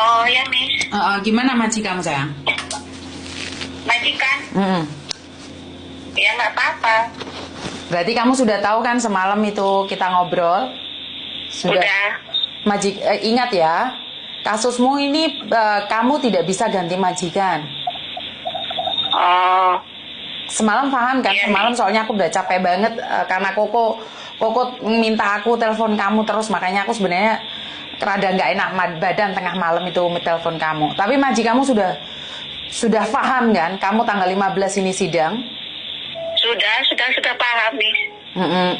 Oh ya Miss, Eh, eh, gimana majikanmu sayang? majikan? Mm-mm. Ya nggak apa-apa. Berarti kamu sudah tahu kan semalam itu kita ngobrol? Udah. Majik, eh, ingat ya, kasusmu ini eh, kamu tidak bisa ganti majikan. Oh, Semalam paham kan? Iya, Semalam nih. soalnya aku udah capek banget eh, karena Koko Koko minta aku telepon kamu terus makanya aku sebenarnya rada nggak enak badan tengah malam itu telepon kamu. Tapi majikanmu sudah sudah paham kan? Kamu tanggal 15 ini sidang. sudah, sudah, sudah paham Miss. Mm-mm.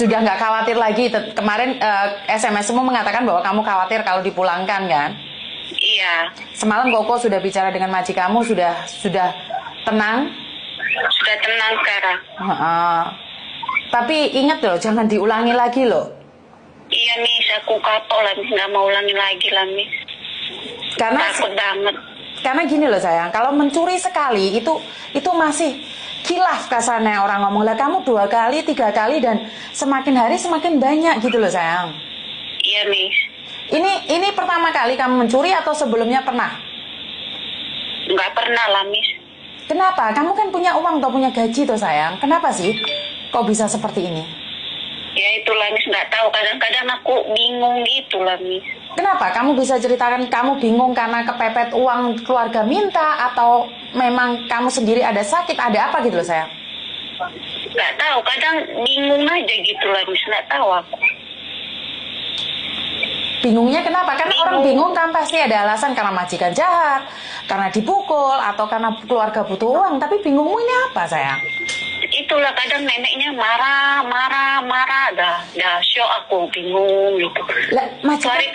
Sudah nggak khawatir lagi. Kemarin eh, SMS-mu mengatakan bahwa kamu khawatir kalau dipulangkan kan? Iya, Semalam Koko sudah bicara dengan majikanmu sudah sudah tenang. sudah tenang sekarang. Heeh. Tapi ingat loh, jangan diulangi lagi loh. Iya Miss, aku kapok lah nggak mau ulangi lagi lah. Karena Takut banget. karena gini loh sayang, kalau mencuri sekali itu itu masih kilaf kasarnya orang ngomong lah kamu dua kali, tiga kali dan semakin hari semakin banyak gitu loh sayang. Iya Miss, Ini ini pertama kali kamu mencuri atau sebelumnya pernah? nggak pernah lah Miss. Kenapa? Kamu kan punya uang atau punya gaji tuh sayang. Kenapa sih kok bisa seperti ini? Itulah Miss, nggak tahu. Kadang-kadang aku bingung gitu lah Miss. Kenapa? Kamu bisa ceritakan kamu bingung karena kepepet uang keluarga minta atau memang kamu sendiri ada sakit, ada apa gitu loh sayang? Nggak tahu, kadang bingung aja gitu lah Miss, nggak tahu aku. Bingungnya kenapa? Kan Bingung. orang bingung kan pasti ada alasan karena majikan jahat, karena dipukul atau karena keluarga butuh uang. Tapi bingungmu ini apa sayang? Itulah kadang neneknya marah, marah, marah. Dah, dah shock aku bingung gitu. Lah,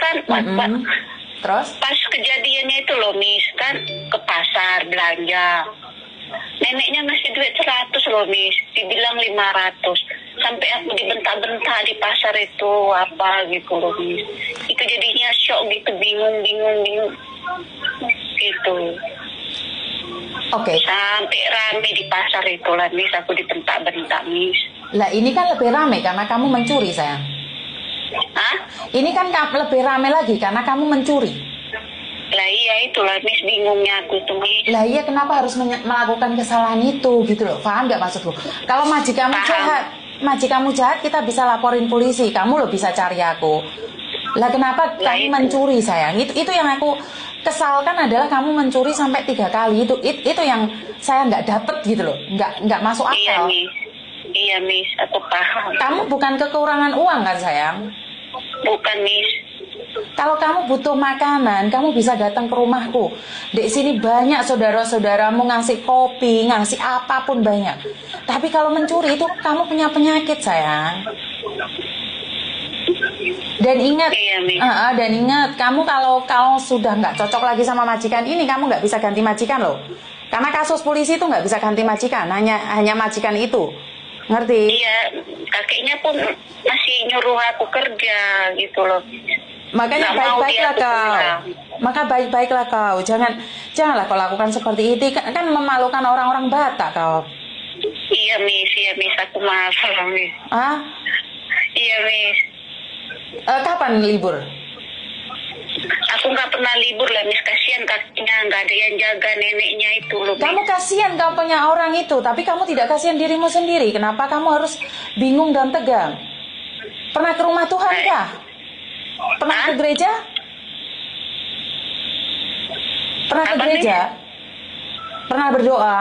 kan, Pak. Mm-mm. Terus? Pas kejadiannya itu loh Miss, kan ke pasar belanja. Neneknya ngasih duit 100 loh Miss, dibilang 500. Sampai aku dibentak-bentak di pasar itu apa gitu loh Miss. Itu jadinya shock gitu, bingung, bingung, bingung. Gitu. Oke. Sampai rame di pasar itu lah Miss, aku dibentak-bentak Miss. Lah ini kan lebih rame karena kamu mencuri sayang. Hah? Ini kan ka- lebih rame lagi karena kamu mencuri. Lah iya itulah Miss, bingungnya aku tuh Miss. Lah iya kenapa harus melakukan kesalahan itu gitu loh? Paham nggak maksudku? Kalau majikanmu jahat, majikanmu jahat kita bisa laporin polisi. Kamu lo bisa cari aku. Lah kenapa Lah kamu itu. mencuri sayang? Itu itu yang aku kesalkan adalah kamu mencuri sampai tiga kali itu it- itu yang saya nggak dapet gitu loh, nggak nggak masuk Iya akal. Miss. Iya Miss, aku paham. Kamu bukan kekurangan uang kan sayang? Bukan Miss. Kalau kamu butuh makanan, kamu bisa datang ke rumahku. Di sini banyak saudara-saudaramu ngasih kopi, ngasih apa pun banyak. Tapi kalau mencuri itu kamu punya penyakit, sayang. Dan ingat, Iya, Mi. Ah, ah, dan ingat, kamu kalau kalau sudah nggak cocok lagi sama majikan ini, kamu nggak bisa ganti majikan loh. Karena kasus polisi itu nggak bisa ganti majikan, hanya hanya majikan itu. Ngerti? Iya, kakeknya pun masih nyuruh aku kerja gitu loh. Makanya baik-baiklah kau. Maka baik-baiklah kau. Jangan janganlah kau lakukan seperti itu. Kan, kan memalukan orang-orang Batak kau. Iya Miss, iya Miss, aku maaf Miss. Ah, Iya Miss, eh, kapan libur? aku nggak pernah libur lah Miss, kasihan kakinya nggak ada yang jaga neneknya itu loh Miss. Kamu kasihan kau punya orang itu, tapi kamu tidak kasihan dirimu sendiri. Kenapa kamu harus bingung dan tegang? Pernah ke rumah Tuhan kah? Pernah ke Hah? gereja? Pernah ke Apa, gereja? Pernah berdoa?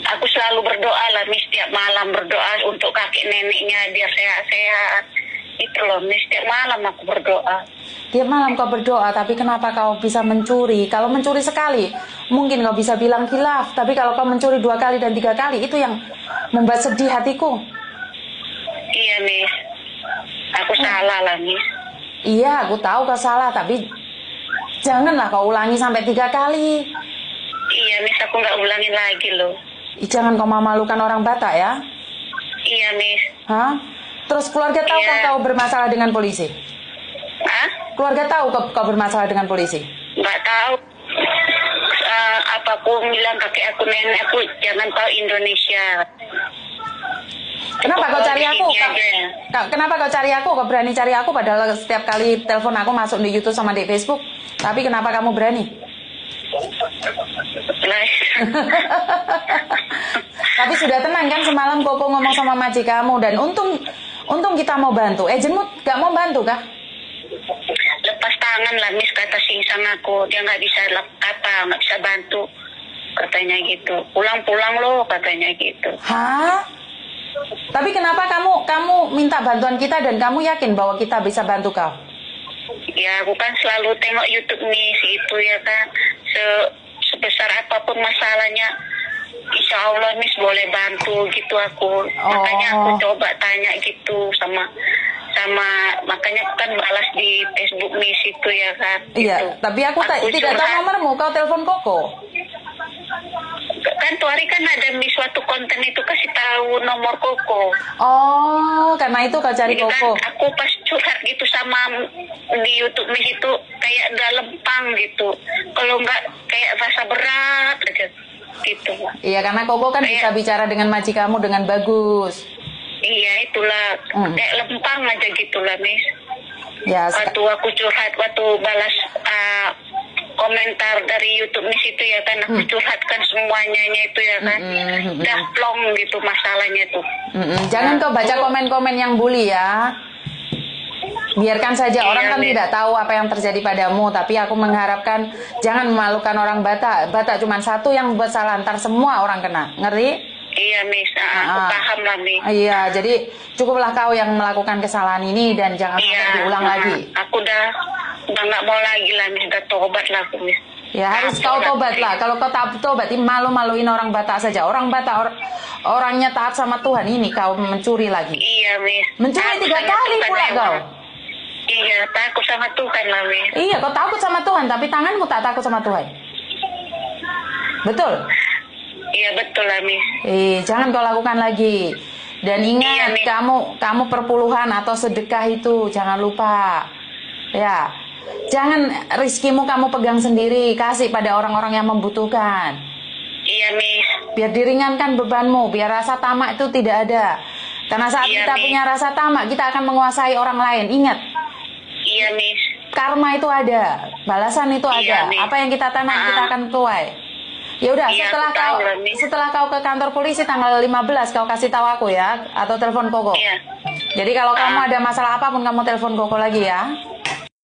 Aku selalu berdoa lah Miss, tiap malam berdoa untuk kakek neneknya biar sehat-sehat. Itu loh Miss, tiap malam aku berdoa. Tiap malam kau berdoa, tapi kenapa kau bisa mencuri? Kalau mencuri sekali, mungkin kau bisa bilang kilaf. Tapi kalau kau mencuri dua kali dan tiga kali, itu yang membuat sedih hatiku. Iya Miss, aku salah lah Miss. Iya, aku tahu kau salah, tapi janganlah kau ulangi sampai tiga kali. Iya Miss, aku nggak ulangin lagi loh. Jangan kau memalukan orang Batak ya. Iya Miss. Hah? Terus keluarga tahu Iya. kau bermasalah dengan polisi? Hah? Keluarga tahu kau, kau bermasalah dengan polisi? nggak tahu Eh, apa aku bilang kakek aku nenek aku jangan tahu Indonesia Kenapa kau cari aku? Di sini Ka- aja. Ka- Kenapa kau cari aku? Kau berani cari aku padahal setiap kali telepon aku masuk di YouTube sama di Facebook. Tapi kenapa kamu berani? Lah, Tapi sudah tenang kan semalam Koko ngomong sama maji kamu dan untung untung kita mau bantu. Agentmu gak mau bantu kah? lepas tangan lah Miss kata singsang aku dia nggak bisa apa nggak bisa bantu katanya gitu pulang-pulang lo katanya gitu Hah? Tapi kenapa kamu kamu minta bantuan kita dan kamu yakin bahwa kita bisa bantu kau? ya aku kan selalu tengok YouTube Miss itu ya kan Se sebesar apa pun masalahnya Insya Allah Miss boleh bantu gitu aku makanya aku Oh. coba tanya gitu sama sama makanya aku kan balas di Facebook Miss itu ya kan Iya, gitu. tapi aku, Aku tidak tahu nomormu. Kau telepon Koko. kan tuh hari kan ada Miss suatu konten itu kasih tahu nomor Koko Oh, karena itu kau cari Jadi kan Koko. aku pas curhat gitu sama di YouTube Miss itu kayak udah lempang gitu. Kalau nggak kayak rasa berat aja gitu. Iya, karena Koko kan Kayak- bisa bicara dengan maji kamu dengan bagus. Iya itulah Hmm. kayak lempang aja gitulah Miss. Ya, Waktu aku curhat, waktu balas uh, komentar dari YouTube Miss itu ya kan aku curhatkan semuanya itu ya kan. Hmm, hmm, hmm, Udah plong gitu masalahnya tuh. Mm-mm. Jangan kau baca komen-komen yang bully ya. Biarkan saja Iya, orang kan Miss. tidak tahu apa yang terjadi padamu, tapi aku mengharapkan jangan memalukan orang Batak. Batak cuma satu yang bersalah, ntar semua orang kena. Ngeri? Iya Miss, Ah, aku Ah. paham lah Miss. Iya, jadi cukuplah kau yang melakukan kesalahan ini dan jangan Iya, sampai diulang ah, lagi. Aku udah udah nggak mau lagi lah, Miss. Udah tobat lah aku, Miss. Ya harus kau tobat lah. Kalau kau tak tobat, ini malu-maluin orang Batak saja. Orang Batak or- orangnya taat sama Tuhan ini kau mencuri lagi. Iya, Miss. Mencuri tiga kali pula kau. Iya, takut sama Tuhan Miss. Iya, kau takut sama Tuhan, tapi tanganmu tak takut sama Tuhan. Betul? Iya, betul Miss. Eh, jangan kau lakukan lagi. Dan Iya, ingat, Mi. kamu kamu perpuluhan atau sedekah itu jangan lupa. Ya. Jangan rizkimu kamu pegang sendiri, kasih pada orang-orang yang membutuhkan. Iya, Miss. Biar diringankan bebanmu, biar rasa tamak itu tidak ada. Karena saat Iya, kita Mi. punya rasa tamak, kita akan menguasai orang lain. Ingat, Iya, Miss. karma itu ada, balasan itu Iya, ada. Mi. Apa yang kita tanam Ah. kita akan tuai. Ya udah, Iya, setelah kau lah, setelah kau ke kantor polisi tanggal 15 kau kasih tahu aku ya atau telepon Koko. Iya. Jadi kalau kamu Ah. ada masalah apa pun kamu telepon Koko lagi ya.